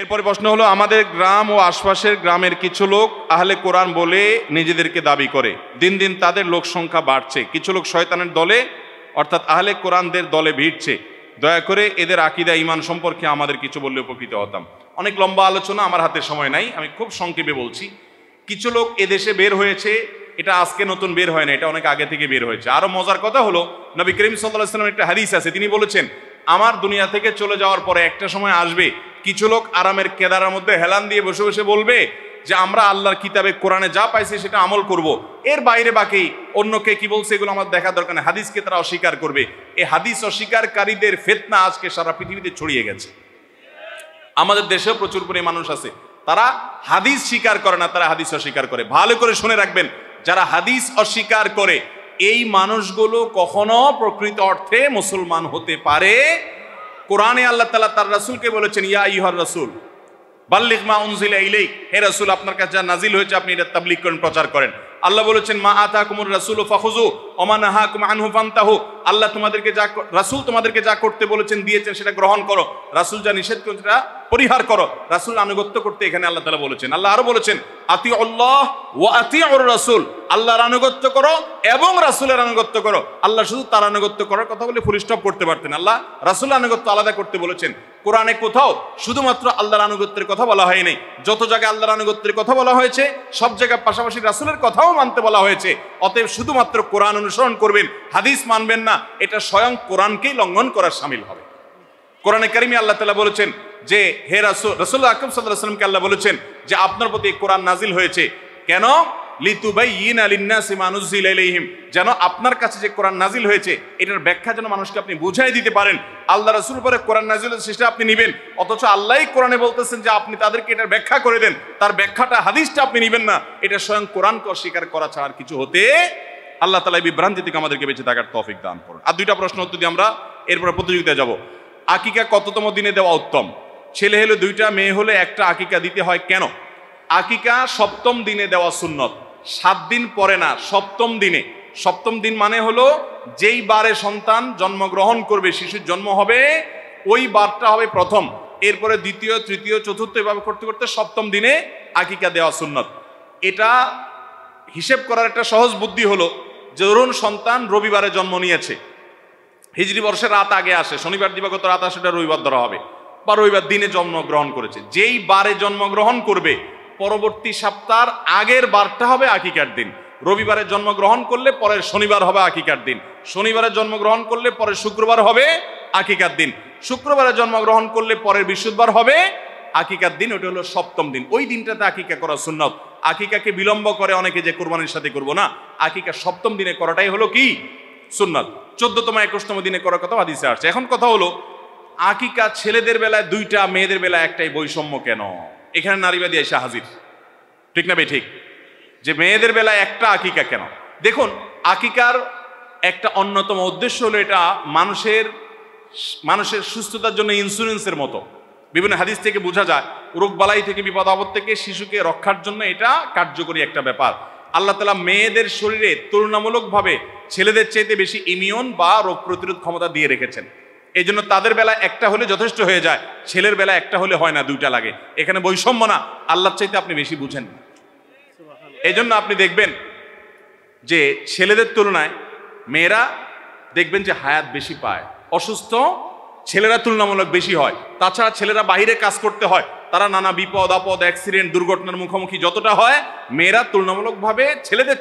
এরপরে প্রশ্ন হলো, আমাদের গ্রাম ও আশপাশের গ্রামের কিছু লোক আহলে কোরআন বলে নিজেদেরকে দাবি করে। দিন দিন তাদের লোক সংখ্যা বাড়ছে। কিছু লোক শয়তানের দলে, অর্থাৎ আহলে কোরআনদের দলে ভিড়ছে। দয়া করে এদের আকিদা ইমান সম্পর্কে আমাদের কিছু বললে উপকৃত হতাম। অনেক লম্বা আলোচনা, আমার হাতে সময় নাই, আমি খুব সংক্ষেপে বলছি। কিছু লোক এদেশে বের হয়েছে, এটা আজকে নতুন বের হয় না, এটা অনেক আগে থেকে বের হয়েছে। আরও মজার কথা হলো, নবী করিম সাল্লাহ সাল্লাম একটা হাদিস আছে, তিনি বলেছেন, আমার দুনিয়া থেকে চলে যাওয়ার পরে একটা সময় আসবে কিছু লোক আরামের কেদারের মধ্যে হেলান দিয়ে বসে বসে বলবে যে, আমরা আল্লাহর কিতাবে কোরআনে যা পাইছি সেটা আমল করব। এর বাইরে বাকি অন্যকে কি বলছে এগুলো আমার দেখা দরকার নেই। হাদিসকে তারা অস্বীকার করবে। এই হাদিস অস্বীকারীদের ফেতনা আজকে সারা পৃথিবীতে ছড়িয়ে গেছে। আমাদের দেশেও প্রচুর পরিমাণ মানুষ আছে। তারা হাদিস স্বীকার করে না, তারা হাদিস অস্বীকার করে। ভালো করে শুনে রাখবেন, যারা হাদিস অস্বীকার করে, এই মানুষগুলো কখনো প্রকৃত অর্থে মুসলমান হতে পারে কোরআনে আল্লাহ তালা তার রসুলকে বলেছেন, ইয়া ইহর রসুল বাল্লিক মা উনজিলা ইলেই হে রসুল, আপনার কাছে যা নাজিল হয়েছে আপনি এটা তাবলিক করেন, প্রচার করেন। আল্লাহ বলেছেন, মা আতা কুমুর রসুল ও ওমা আল্লাহ তোমাদেরকে যা রাসুল তোমাদেরকে যা করতে বলেছেন, দিয়েছেন, সেটা গ্রহণ করো। রাসুল যা নিষেধ সেটা পরিহার করো। রাসুল আনুগত্য করতে এখানে আল্লাহ তালা বলেছেন। আল্লাহ বলেছেন আতি আল্লাহ ও আতি ওর রাসুল। আল্লাহর আনুগত্য করো এবং রাসুলের আনুগত্য করো। আল্লাহ শুধু তার আনুগত্য করার কথা বলে ফুল স্টপ করতে পারতেন। আল্লাহ রাসুল আনুগত্য আলাদা করতে বলেছেন। কোরআনে কোথাও শুধুমাত্র আল্লাহর আনুগত্যের কথা বলা হয়নি যত জায়গায় আল্লাহর আনুগত্যের কথা বলা হয়েছে, সব জায়গায় পাশাপাশি রাসুলের কথাও মানতে বলা হয়েছে। অতএব শুধুমাত্র কোরআন অনুসরণ করবেন, হাদিস মানবেন না, এটা স্বয়ং কোরআনকেই লঙ্ঘন করার সামিল হবে। কোরআনে কারিমে আল্লাহ তালা বলেছেন যে, হে রাসুল রসুল্লাহ আকরম সাল্লাহ সাল্লামকে আল্লাহ বলেছেন যে, আপনার প্রতি কোরআন নাজিল হয়েছে। কেন? লিতুবাইয়িন আলিন্নাসি মানুজিল ইলাইহিম। যেন আপনার কাছে যে কোরআন নাজিল হয়েছে, এটার ব্যাখ্যা যেন মানুষকে আপনি বুঝাই দিতে পারেন। আল্লাহ রাসূল পরে কোরআন নাজিল হয়েছে সেটা আপনি নেবেন। অথচ আল্লাহই কোরআনে বলতেছেন যে, আপনি তাদেরকে এটার ব্যাখ্যা করে দেন। তার ব্যাখ্যাটা, হাদিসটা আপনি নেবেন না। এটা স্বয়ং কোরআনকে অস্বীকার করা ছাড়া আর কিছু হতে আল্লাহ তালা এই বিভ্রান্তি থেকে আমাদেরকে বেঁচে থাকার তৌফিক দান করুন। আর দুইটা প্রশ্ন উত্তর দিয়ে আমরা এরপরে প্রতিযোগিতায় যাব। আকিকা কততম দিনে দেওয়া উত্তম? ছেলে হলে দুইটা, মেয়ে হলে একটা আকিকা দিতে হয় কেন? আকিকা সপ্তম দিনে দেওয়া সুন্নত। সাত দিন পরে না, সপ্তম দিনে। সপ্তম দিন মানে হলো যেই বারে সন্তান জন্মগ্রহণ করবে, শিশুর জন্ম হবে, ওই বারটা হবে প্রথম। এরপরে দ্বিতীয়, তৃতীয়, চতুর্থ এভাবে করতে করতে সপ্তম দিনে আকিকা দেওয়া সুন্নত। এটা হিসেব করার একটা সহজ বুদ্ধি হলো যে ধরুন সন্তান রবিবারে জন্ম নিয়েছে। হিজড়ি বর্ষের রাত আগে আসে, শনিবার দিবাগত রাত আসে এটা রবিবার ধরা হবে বা রবিবার দিনে জন্মগ্রহণ করেছে। যেই বারে জন্মগ্রহণ করবে, পরবর্তী সপ্তাহ আগের বারটা হবে আকিকার দিন। রবিবারে জন্মগ্রহণ করলে পরের শনিবার হবে আকিকার দিন। শনিবারে জন্মগ্রহণ করলে পরের শুক্রবার হবে আকিকার দিন। শুক্রবারে জন্মগ্রহণ করলে পরের বৃহস্পতিবার হবে আকিকার দিন, ওটা হলো সপ্তম দিন। ওই দিনটাতে আকিকা করা সুন্নত। আকিকাকে বিলম্ব করে অনেকে যে কোরবানির সাথে করব না, আকিকা সপ্তম দিনে করাটাই হলো কি? সুন্নত। চোদ্দতম একুশতম দিনে করার কথা হাদিসে আসছে। এখন কথা হলো, আকিকা ছেলেদের বেলায় দুইটা, মেয়েদের বেলায় একটাই বৈষম্য কেন? এখানে নারীবাদী এসে হাজির। ঠিক না বে ঠিক যে মেয়েদের বেলায় একটা আকিকা কেন? দেখুন, আকিকার একটা অন্যতম উদ্দেশ্য হলো এটা মানুষের মানুষের সুস্থতার জন্য ইন্স্যুরেন্সের মতো। বিভিন্ন হাদিস থেকে বোঝা যায়, রোগবালাই থেকে বিপদ আপদ থেকে শিশুকে রক্ষার জন্য এটা কার্যকরী একটা ব্যাপার। আল্লাহ তালা মেয়েদের শরীরে তুলনামূলকভাবে ছেলেদের চাইতে বেশি ইমিউন বা রোগ প্রতিরোধ ক্ষমতা দিয়ে রেখেছেন। এই জন্য তাদের বেলা একটা হলে যথেষ্ট হয়ে যায়, ছেলের বেলা একটা হলে হয় না, দুইটা লাগে। এখানে বৈষম্য না, আল্লাহর চাইতে আপনি বেশি বুঝেন। এই জন্য আপনি দেখবেন যে ছেলেদের তুলনায় মেয়েরা দেখবেন যে হায়াত বেশি পায়, অসুস্থ ছেলেরা তুলনামূলক বেশি হয়। তাছাড়া ছেলেরা বাহিরে কাজ করতে হয়। তারা নানা বিপদ, আপদ অ্যাক্সিডেন্ট দুর্ঘটনার মুখোমুখি যতটা হয়, মেয়েরা তুলনামূলকভাবে ছেলেদের